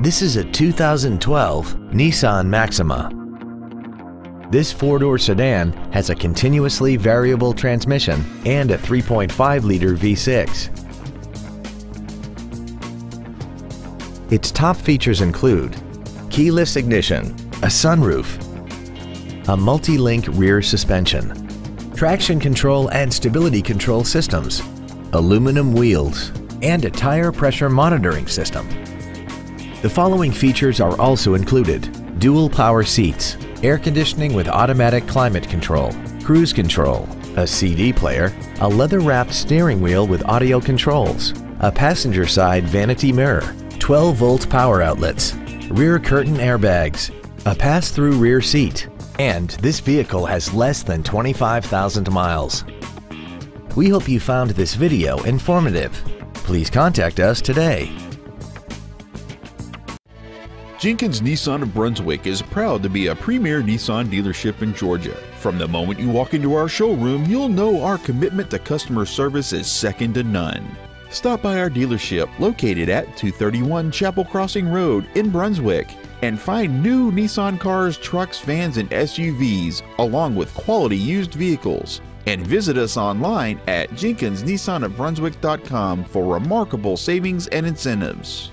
This is a 2012 Nissan Maxima. This four-door sedan has a continuously variable transmission and a 3.5-liter V6. Its top features include keyless ignition, a sunroof, a multi-link rear suspension, traction control and stability control systems, aluminum wheels, and a tire pressure monitoring system. The following features are also included. Dual power seats, air conditioning with automatic climate control, cruise control, a CD player, a leather-wrapped steering wheel with audio controls, a passenger side vanity mirror, 12-volt power outlets, rear curtain airbags, a pass-through rear seat, and this vehicle has less than 25,000 miles. We hope you found this video informative. Please contact us today. Jenkins Nissan of Brunswick is proud to be a premier Nissan dealership in Georgia. From the moment you walk into our showroom, you'll know our commitment to customer service is second to none. Stop by our dealership located at 231 Chapel Crossing Road in Brunswick and find new Nissan cars, trucks, vans, and SUVs along with quality used vehicles. And visit us online at jenkinsnissanofbrunswick.com for remarkable savings and incentives.